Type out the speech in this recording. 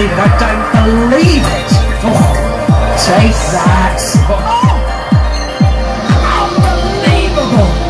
believe it. I don't believe it. Oh, take that. Oh, unbelievable.